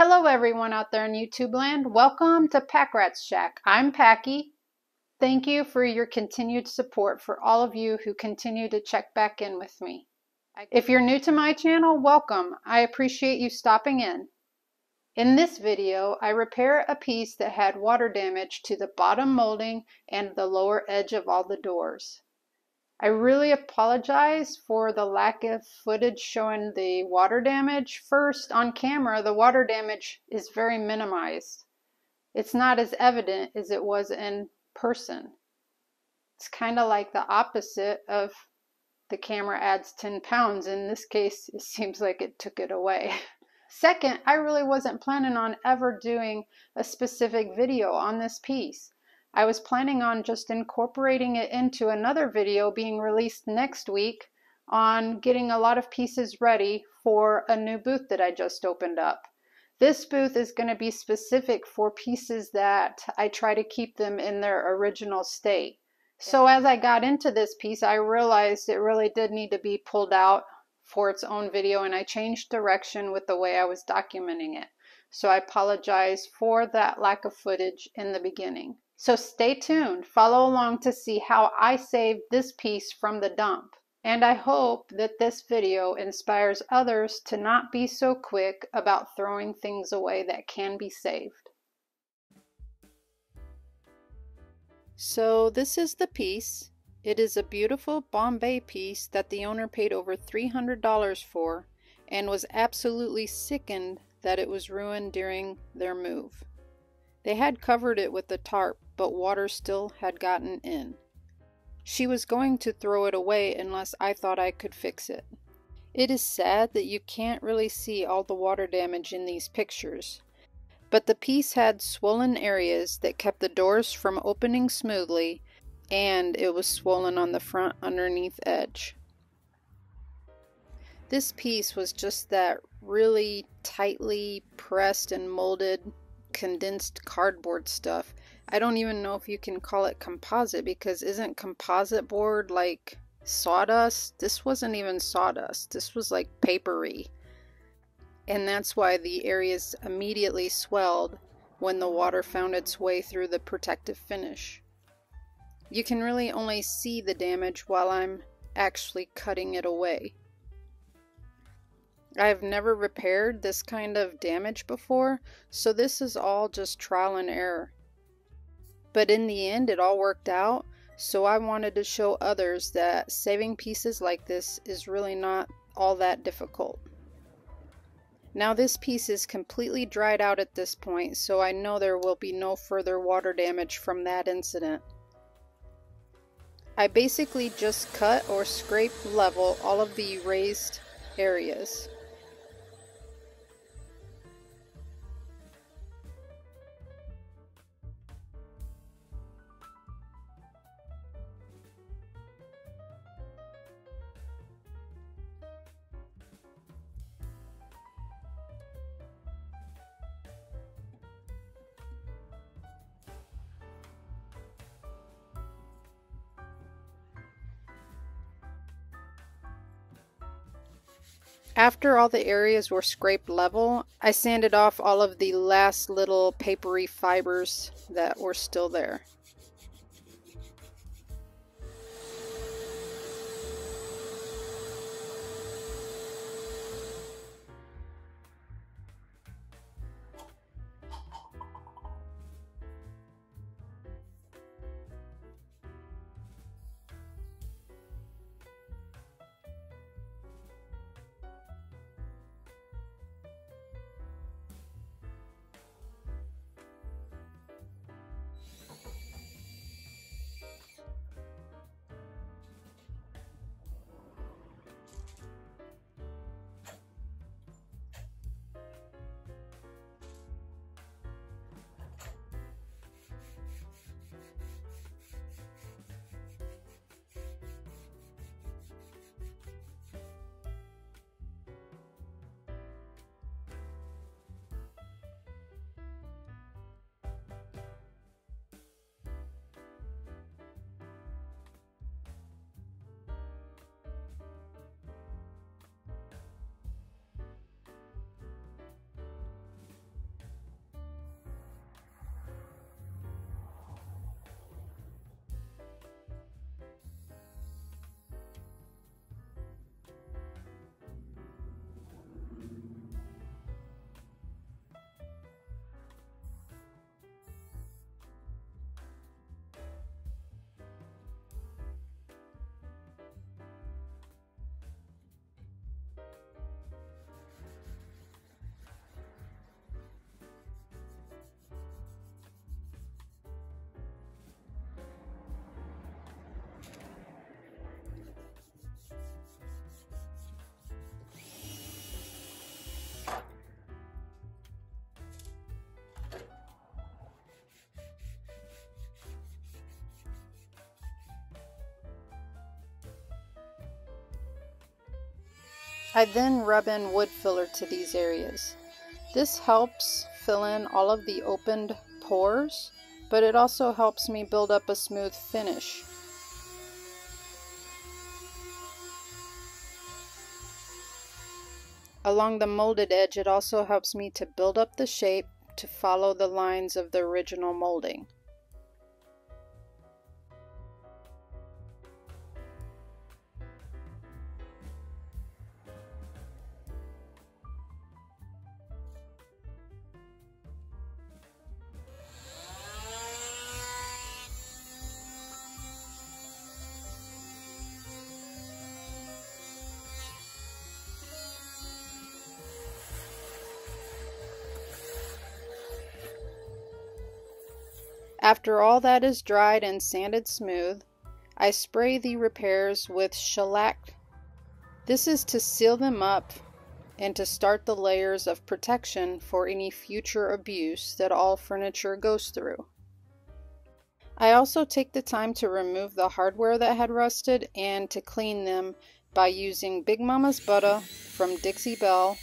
Hello everyone out there in YouTube land. Welcome to Pack Rat's Shack. I'm Packy. Thank you for your continued support for all of you who continue to check back in with me. If you're new to my channel, welcome. I appreciate you stopping in. In this video, I repair a piece that had water damage to the bottom molding and the lower edge of all the doors. I really apologize for the lack of footage showing the water damage. First, on camera, the water damage is very minimized. It's not as evident as it was in person. It's kind of like the opposite of the camera adds 10 pounds. In this case, it seems like it took it away. Second, I really wasn't planning on ever doing a specific video on this piece. I was planning on just incorporating it into another video being released next week on getting a lot of pieces ready for a new booth that I just opened up. This booth is going to be specific for pieces that I try to keep them in their original state. So as I got into this piece, I realized it really did need to be pulled out for its own video and I changed direction with the way I was documenting it. So I apologize for that lack of footage in the beginning. So stay tuned, follow along to see how I saved this piece from the dump. And I hope that this video inspires others to not be so quick about throwing things away that can be saved. So this is the piece. It is a beautiful Bombay piece that the owner paid over $300 for and was absolutely sickened that it was ruined during their move. They had covered it with a tarp, but water still had gotten in. She was going to throw it away unless I thought I could fix it. It is sad that you can't really see all the water damage in these pictures, but the piece had swollen areas that kept the doors from opening smoothly, and it was swollen on the front underneath edge. This piece was just that really tightly pressed and molded condensed cardboard stuff. I don't even know if you can call it composite because isn't composite board like sawdust? This wasn't even sawdust. This was like papery. And that's why the areas immediately swelled when the water found its way through the protective finish. You can really only see the damage while I'm actually cutting it away. I've never repaired this kind of damage before, so this is all just trial and error. But in the end, it all worked out, so I wanted to show others that saving pieces like this is really not all that difficult. Now this piece is completely dried out at this point, so I know there will be no further water damage from that incident. I basically just cut or scrape level all of the raised areas. After all the areas were scraped level, I sanded off all of the last little papery fibers that were still there. I then rub in wood filler to these areas. This helps fill in all of the opened pores, but it also helps me build up a smooth finish. Along the molded edge, it also helps me to build up the shape to follow the lines of the original molding. After all that is dried and sanded smooth, I spray the repairs with shellac. This is to seal them up and to start the layers of protection for any future abuse that all furniture goes through. I also take the time to remove the hardware that had rusted and to clean them by using Big Mama's Butter from Dixie Belle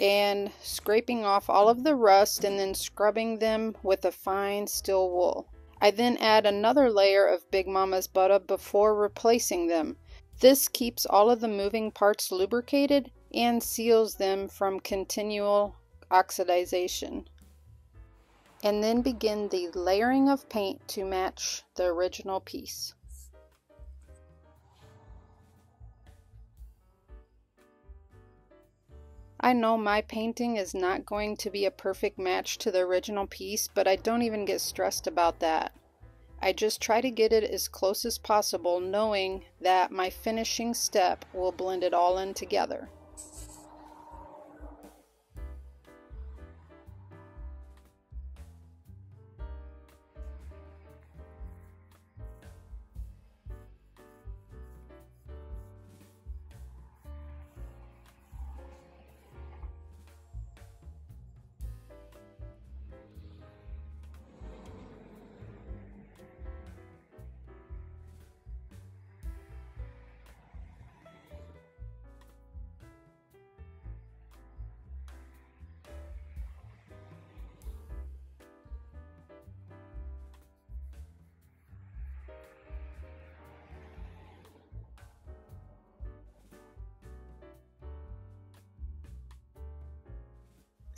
and scraping off all of the rust and then scrubbing them with a fine steel wool. I then add another layer of Big Mama's butter before replacing them. This keeps all of the moving parts lubricated and seals them from continual oxidization. And then begin the layering of paint to match the original piece. I know my painting is not going to be a perfect match to the original piece, but I don't even get stressed about that. I just try to get it as close as possible knowing that my finishing step will blend it all in together.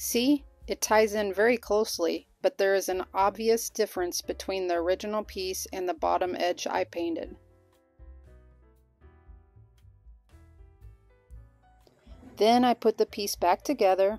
See, it ties in very closely, but there is an obvious difference between the original piece and the bottom edge I painted. Then I put the piece back together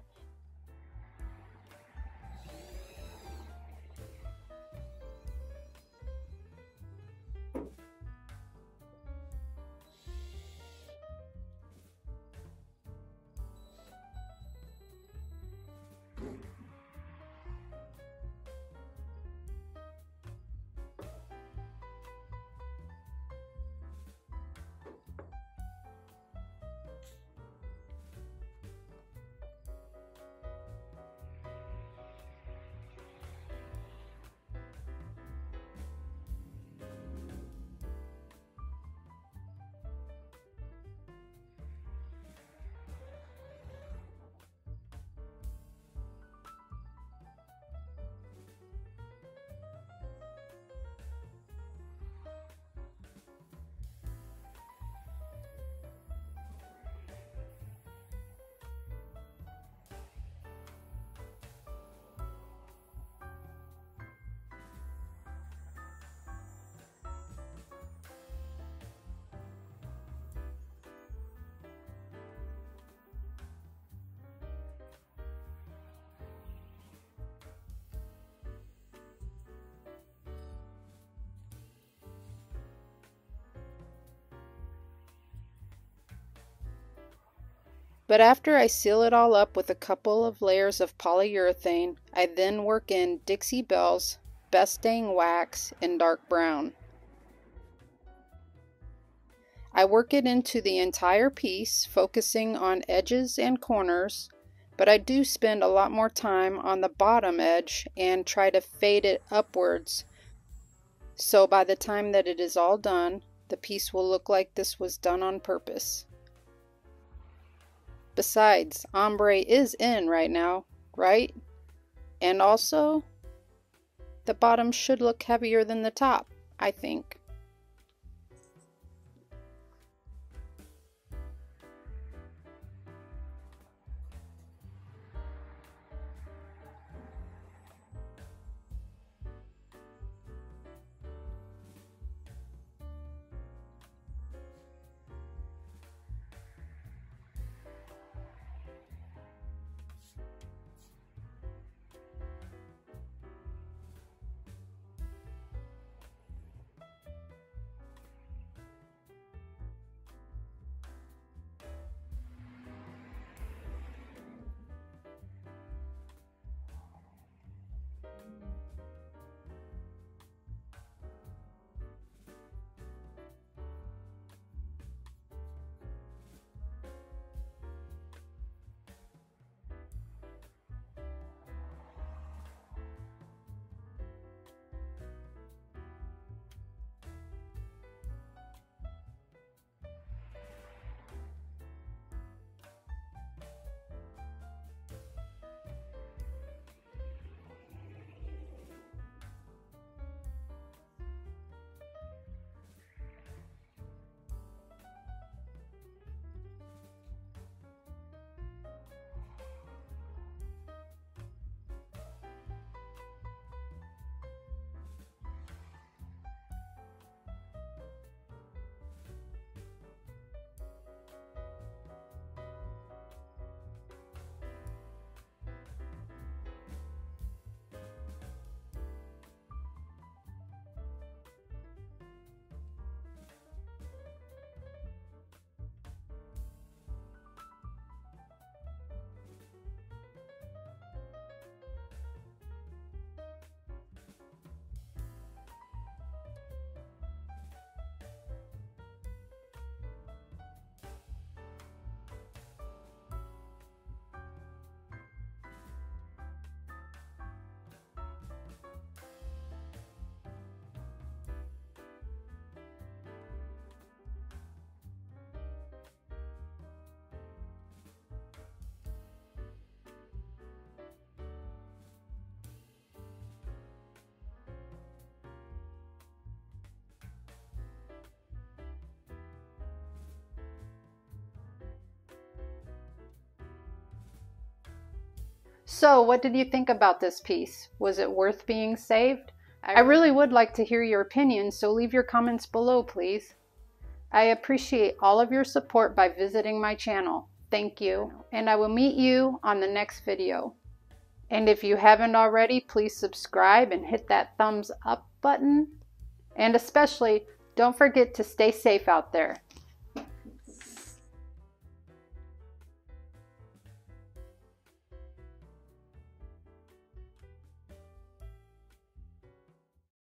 But after I seal it all up with a couple of layers of polyurethane, I then work in Dixie Belle's, Best Dang Wax in dark brown. I work it into the entire piece, focusing on edges and corners, but I do spend a lot more time on the bottom edge and try to fade it upwards. So by the time that it is all done, the piece will look like this was done on purpose. Besides, ombre is in right now, right? And also, the bottom should look heavier than the top, I think. So, what did you think about this piece? Was it worth being saved? I mm. really would like to hear your opinion, so leave your comments below, please. I appreciate all of your support by visiting my channel. Thank you, and I will meet you on the next video. And if you haven't already, please subscribe and hit that thumbs up button. And especially, don't forget to stay safe out there.